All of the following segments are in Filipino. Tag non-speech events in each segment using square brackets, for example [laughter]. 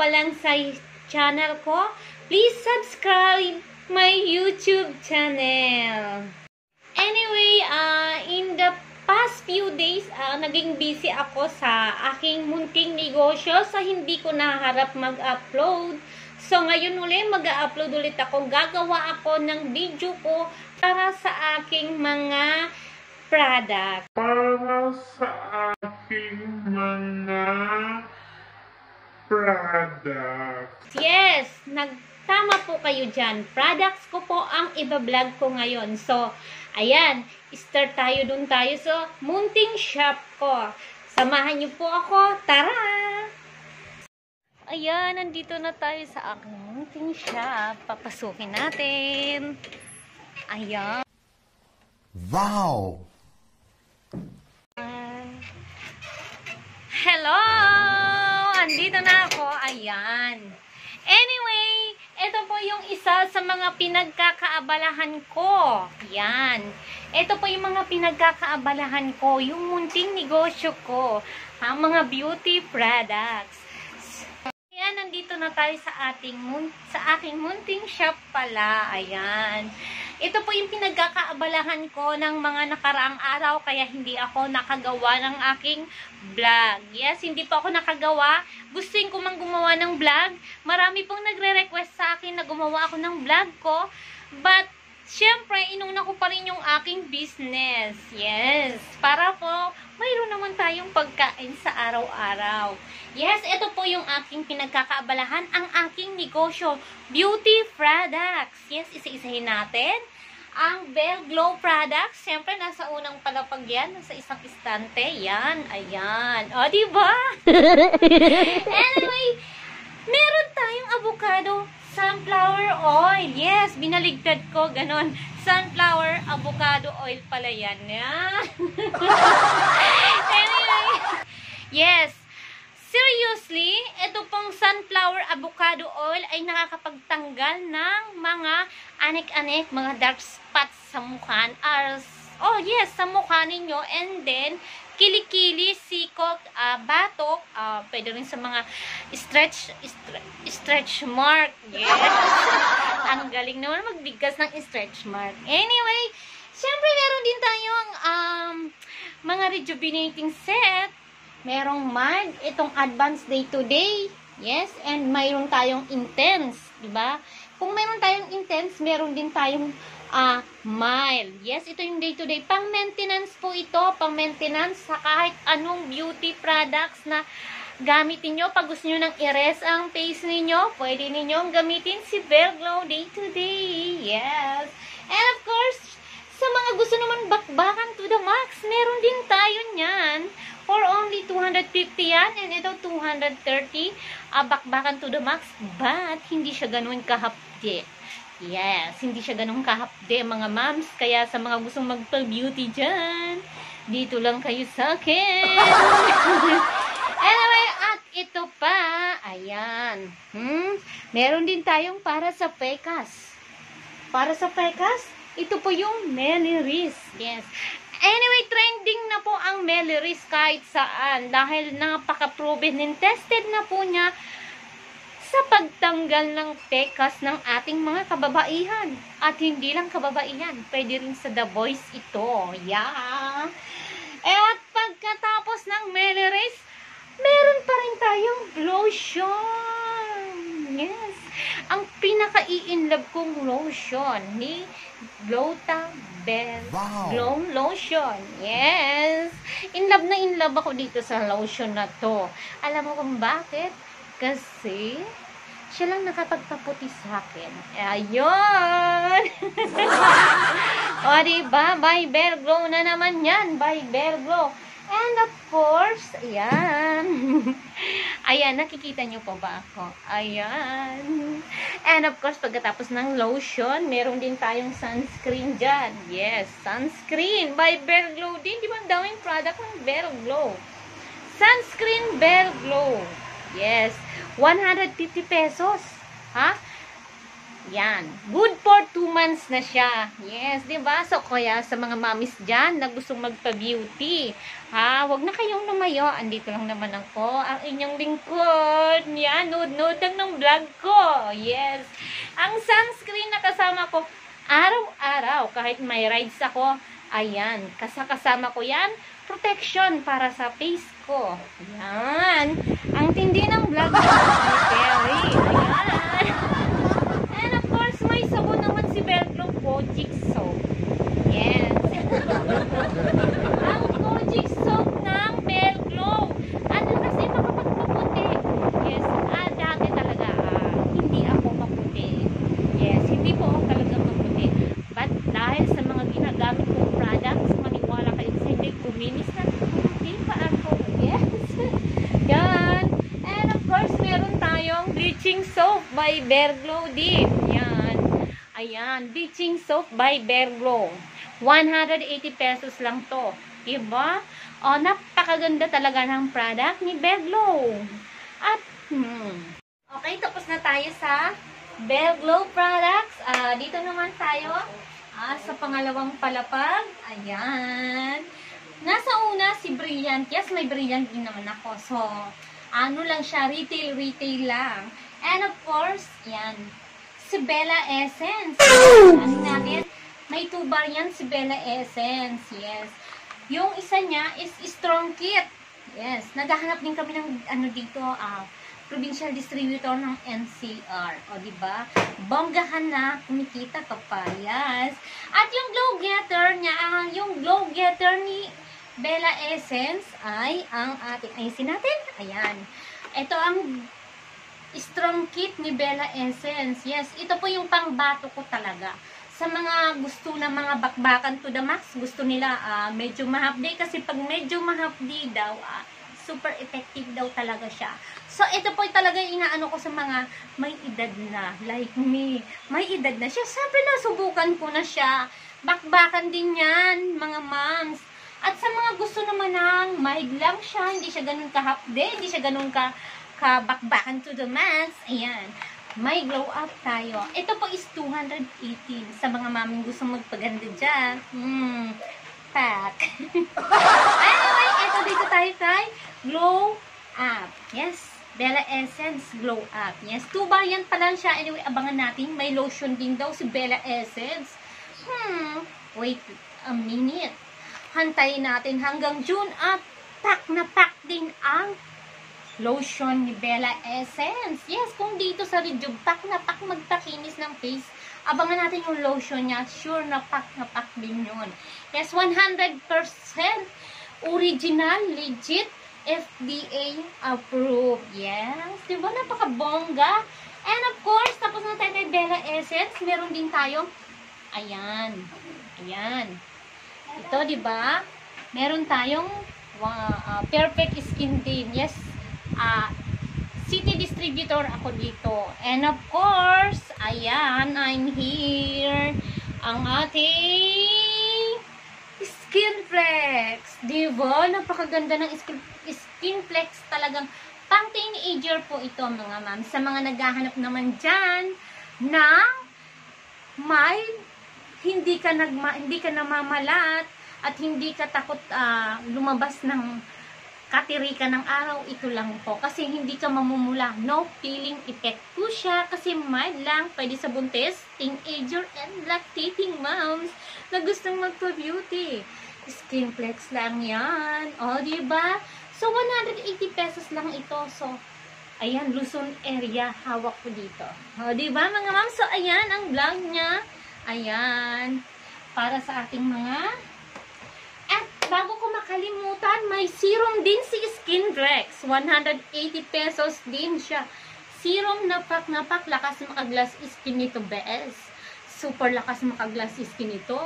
pa lang sa channel ko, please subscribe my YouTube channel. Anyway, uh, in the past few days, uh, naging busy ako sa aking munting negosyo sa hindi ko naharap mag-upload. So, ngayon uli, mag-upload ulit ako. Gagawa ako ng video ko para sa aking mga product. para sa aking mga products. Yes, nagtama po kayo dyan. Products ko po ang ibablog ko ngayon. So, ayan, start tayo dun tayo. So, munting shop ko. Samahan niyo po ako. Tara! Ayan, nandito na tayo sa aking munting shop. Papasukin natin. Ayan. Wow! Hello! Andito na ako. Ayan. Anyway, ito po yung isa sa mga pinagkakaabalahan ko. Yan. Ito po yung mga pinagkakaabalahan ko. Yung munting negosyo ko. Ang mga beauty products. Ayan, nandito na tayo sa ating sa aking munting shop pala. Ayan. Ito po yung pinagkakaabalahan ko ng mga nakaraang araw kaya hindi ako nakagawa ng aking vlog. Yes, hindi pa ako nakagawa. Gusto ko mang gumawa ng vlog. Marami pong nagre-request sa akin na gumawa ako ng vlog ko. But, syempre, inuna ko pa rin yung aking business. Yes, para po, mayroon naman tayong pagkain sa araw-araw. Yes, ito po yung aking pinagkakaabalahan, ang aking negosyo, beauty products. Yes, isa-isahin natin. Ang Bell Glow products, siyempre nasa unang palapag yan, nasa isang istante. Yan, ayan. O, diba? [laughs] anyway, meron tayong avocado sunflower oil. Yes, binaligtad ko, ganon. Sunflower avocado oil pala yan. Yan. [laughs] anyway, yes, Seriously, ito pong sunflower avocado oil ay nakakapagtanggal ng mga anik-anik, mga dark spots sa mukha. Or, oh yes, sa mukha ninyo. And then, kilikili, sikot, uh, batok, uh, pwede rin sa mga stretch, stretch, stretch mark. Yes. [laughs] Ang galing naman magbigkas ng stretch mark. Anyway, syempre meron din tayong um, mga rejuvenating set merong mild, itong advanced day to day. Yes, and mayroon tayong intense, 'di ba? Kung meron tayong intense, meron din tayong uh, mild. Yes, ito yung day to day. Pang maintenance po ito, pang maintenance sa kahit anong beauty products na gamitin nyo. Pag gusto nyo nang i-rest ang face ninyo, pwede ninyong gamitin si Bell Glow Day to Day. Yes. And of course, sa mga gusto naman bakbakan to the max, meron din tayo niyan. For only 250 yan. And ito, 230. Uh, bakbakan to the max. But, hindi siya ganun kahapde. Yes, hindi siya ganun kahapde, mga moms. Kaya sa mga gustong magpa-beauty dyan, dito lang kayo sa akin. [laughs] anyway, at ito pa, ayan. Hmm, meron din tayong para sa pekas. Para sa pekas, ito po yung Meliris. Yes. Anyway, trending na po ang Meliris kahit saan dahil napaka-proven and tested na po niya sa pagtanggal ng pekas ng ating mga kababaihan. At hindi lang kababaihan, pwede rin sa The Voice ito. Yeah! Eh, at pagkatapos ng Meliris, meron pa rin tayong lotion. Yes. Ang pinaka-i-inlove kong lotion ni Glota Bell Wow. Glow Lotion. Yes. In love na in love ako dito sa lotion na to. Alam mo kung bakit? Kasi siya lang nakapagpaputi sa akin. Ayun! [laughs] o, diba? By Bear Glow na naman yan. By Bear Glow. And of course, ayan. [laughs] ayan, nakikita nyo pa ba ako? Ayan. And of course, pagkatapos ng lotion, meron din tayong sunscreen dyan. Yes, sunscreen by Glow din. Di ba ang daming product ng Glow? Sunscreen Glow. Yes, 150 pesos. Ha? Yan. Good for 2 months na siya. Yes, 'di ba? So, kaya sa mga mamis dyan na gustong magpa-beauty, ha, wag na kayong lumayo. Andito lang naman ako, ang inyong lingkod. Yan, lang ng vlog ko. Yes. Ang sunscreen na kasama ko, araw-araw, kahit may rides ako, ayan, kasakasama ko yan, protection para sa face ko. Yan. Ang tindi ng vlog ko, Terry. Ayan. And of course, may Velcro Kojic soap. Yes. [laughs] Ang Kojic soap ng Velcro. Ano kasi makapagpaputi. Yes. Ah, dati talaga, ah, hindi ako maputi. Yes, hindi po ako talaga maputi. But dahil sa mga ginagamit kong products, maniwala kayo sa hindi, kuminis na hindi pa ako. Yes. [laughs] Yan. And of course, meron tayong bleaching soap by Berglow din. Yan. Ayan, bleaching soap by Berglow. 180 pesos lang to. Diba? O, napakaganda talaga ng product ni Berglow. At, hmm. Okay, tapos na tayo sa Berglow products. Ah, dito naman tayo ah, sa pangalawang palapag. Ayan. Nasa una, si Brilliant. Yes, may Brilliant din naman ako. So, ano lang siya, retail-retail lang. And of course, yan, si Bella Essence. Ano natin? May two variants si Bella Essence. Yes. Yung isa niya is Strong Kit. Yes. Naghahanap din kami ng ano dito, ah, provincial distributor ng NCR. O, di ba? Bonggahan na, kumikita ka pa. Yes. At yung glow getter niya, ah, yung glow getter ni Bella Essence ay ang ating ayusin natin. Ayan. Ito ang strong kit ni Bella Essence. Yes, ito po yung pangbato ko talaga. Sa mga gusto na mga bakbakan to the max, gusto nila ah, medyo mahapdi kasi pag medyo mahapdi daw, ah, super effective daw talaga siya. So, ito po talaga yung inaano ko sa mga may edad na, like me. May edad na siya. Siyempre, nasubukan ko na siya. Bakbakan din yan, mga moms. At sa mga gusto naman ng mahig lang siya, hindi siya ganun kahapde, hindi siya ganun ka kabakbakan to the max. Ayan. May glow up tayo. Ito po is 218 sa mga maming gusto magpaganda dyan. Hmm. Pack. [laughs] anyway, ito dito tayo kay glow up. Yes. Bella Essence Glow Up. Yes, two variant pa lang siya. Anyway, abangan natin. May lotion din daw si Bella Essence. Hmm, wait a minute. Hantayin natin hanggang June at pack na pack din ang lotion ni Bella Essence. Yes, kung dito sa Rejuve, pack na pack magpakinis ng face, abangan natin yung lotion niya. Sure na pack na pack din yun. Yes, 100% original, legit, FDA approved. Yes, di ba napakabongga? And of course, tapos na tayo kay Bella Essence, meron din tayo, ayan, ayan. Ito, di ba? Meron tayong ah, perfect skin din. Yes, ah, city distributor ako dito. And of course, ayan, I'm here. Ang ating Skin Flex. Di ba? Napakaganda ng skin, skin Flex talagang pang teenager po ito mga ma'am. Sa mga naghahanap naman dyan na may hindi ka nagma, hindi ka namamalat at hindi ka takot ah, lumabas ng katirika ng araw, ito lang po. Kasi hindi ka mamumula. No peeling effect po siya. Kasi mild lang. Pwede sa buntis, teenager, and lactating moms na gustong magpa-beauty. Skin flex lang yan. O, ba? So, 180 pesos lang ito. So, ayan, Luzon area, hawak ko dito. O, ba mga ma'am? So, ayan, ang vlog niya. Ayan. Para sa ating mga bago ko makalimutan, may serum din si Skin Flex. 180 pesos din siya. Serum na pak na pak, lakas makaglas skin nito, bes. Super lakas makaglas skin nito.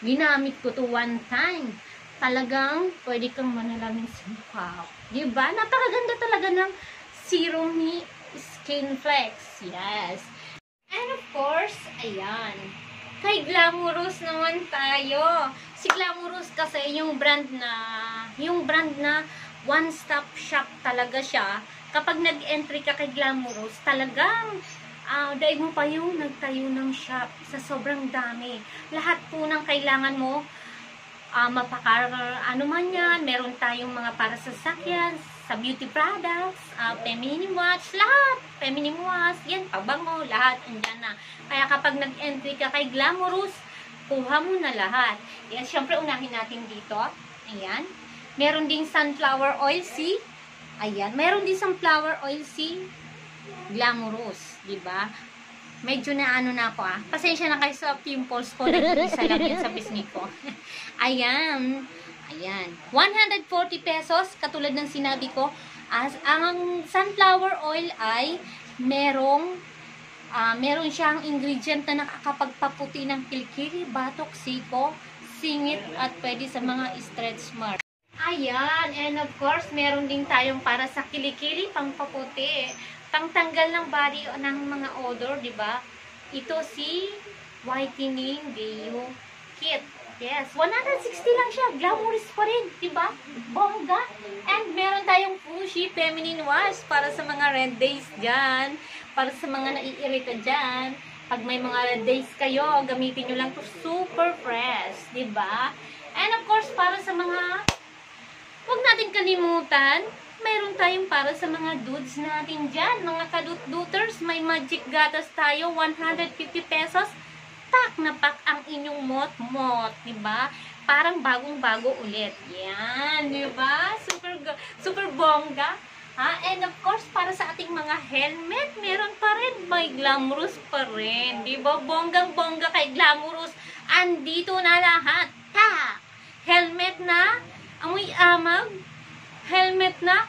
Ginamit ko to one time. Talagang pwede kang manalamin sa mukha. Diba? Napakaganda talaga ng serum ni Skin Flex. Yes. And of course, ayan. Kay Glamorous naman tayo. Si Glamorous kasi yung brand na, yung brand na one-stop shop talaga siya. Kapag nag-entry ka kay Glamorous, talagang Ah, daig mo pa yung nagtayo ng shop sa sobrang dami. Lahat po ng kailangan mo, ah mapakar, ano man yan, meron tayong mga para sa sakyan, sa beauty products, ah, feminine watch, lahat, feminine watch, yan, pabango, lahat, andyan na. Kaya kapag nag-entry ka kay Glamorous, kuha mo na lahat. Yan, syempre unahin natin dito. Ayan. Meron ding sunflower oil, see? Ayan. Meron din sunflower oil, see? Glamorous, di ba? Medyo na ano na ako ah. Pasensya na kayo sa pimples ko. Nag-isa lang yun sa bismi ko. [laughs] Ayan. Ayan. 140 pesos, katulad ng sinabi ko. As, ang sunflower oil ay merong ah meron siyang ingredient na nakakapagpaputi ng kilikili, batok, siko, singit, at pwede sa mga stretch mark. Ayan, and of course, meron din tayong para sa kilikili, pangpaputi, pangtanggal ng body ng mga odor, di ba? Ito si Whitening Deo Kit. Yes, 160 lang siya. Glamorous pa rin, di ba? Bongga. And meron tayong Fushi Feminine Wash para sa mga red days dyan. Para sa mga naiirita dyan. Pag may mga red days kayo, gamitin nyo lang to super fresh, di ba? And of course, para sa mga Huwag natin kalimutan, meron tayong para sa mga dudes natin dyan. Mga kadut-duters, may magic gatas tayo, 150 pesos. Tak na pak ang inyong mot-mot, ba? Parang bagong-bago ulit. Yan, ba? Super, ga- super bongga. Ha? And of course, para sa ating mga helmet, meron pa rin. May glamorous pa rin. Ba? Bonggang-bongga kay glamorous. Andito na lahat. Tak! Helmet na amoy amag, helmet na,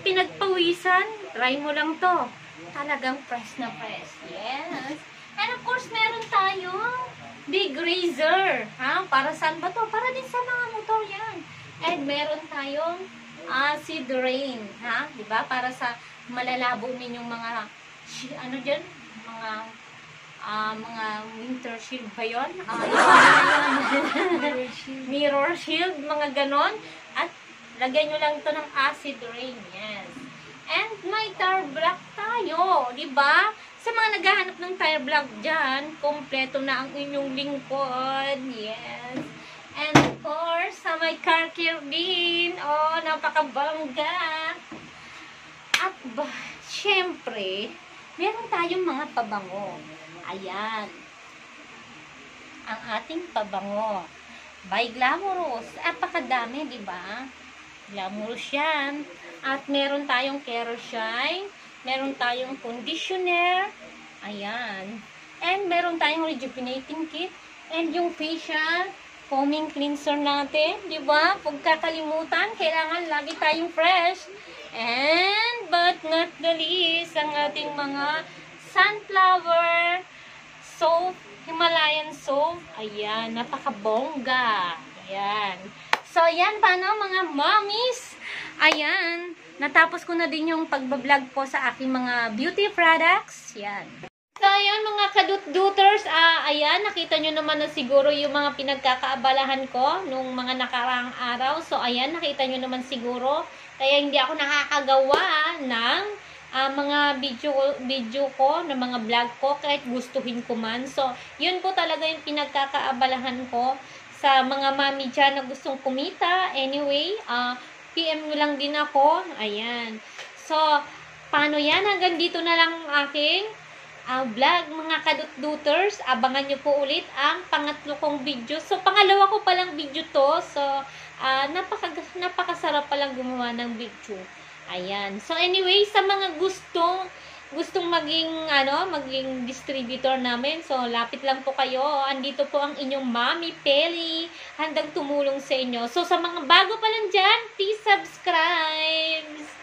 pinagpawisan, try mo lang to. Talagang press na press. Yes. And of course, meron tayong big razor. Ha? Para saan ba to? Para din sa mga motor yan. And meron tayong acid rain. Ha? Diba? Para sa malalabo ninyong mga, ano dyan? Mga ah mga winter shield ba yun? Ah, [laughs] yun. mirror shield, mga ganon. Lagyan nyo lang to ng acid rain. Yes. And may tire block tayo, ba? Sa mga naghahanap ng tire block dyan, kompleto na ang inyong lingkod. Yes. And of course, sa may car care din. Oh, napakabangga. At ba, syempre, meron tayong mga pabango. Ayan. Ang ating pabango. By Glamorous. Apakadami, di ba? Glamorous yan. At meron tayong Shine. Meron tayong conditioner. Ayan. And meron tayong rejuvenating kit. And yung facial foaming cleanser natin. Di ba? Huwag kakalimutan. Kailangan lagi tayong fresh. And, but not the least, ang ating mga sunflower soap, Himalayan soap. Ayan, napakabongga. Ayan. So, ayan, paano mga mommies? Ayan, natapos ko na din yung pagbablog po sa aking mga beauty products. Yan. So, ayan mga kadut-duters, ah, ayan, nakita nyo naman na siguro yung mga pinagkakaabalahan ko nung mga nakaraang araw. So, ayan, nakita nyo naman siguro. Kaya hindi ako nakakagawa ng ah, mga video, video ko, ng mga vlog ko, kahit gustuhin ko man. So, yun po talaga yung pinagkakaabalahan ko sa mga mami dyan na gustong kumita. Anyway, ah, PM nyo lang din ako. Ayan. So, paano yan? Hanggang dito na lang ang aking ah, vlog, mga kadut-duters. Abangan nyo po ulit ang pangatlo kong video. So, pangalawa ko palang video to. So, ah, napaka, napakasarap palang gumawa ng video. Ayan. So, anyway, sa mga gustong gustong maging ano, maging distributor namin. So, lapit lang po kayo. Andito po ang inyong Mami Peli. Handang tumulong sa inyo. So, sa mga bago pa lang dyan, please subscribe.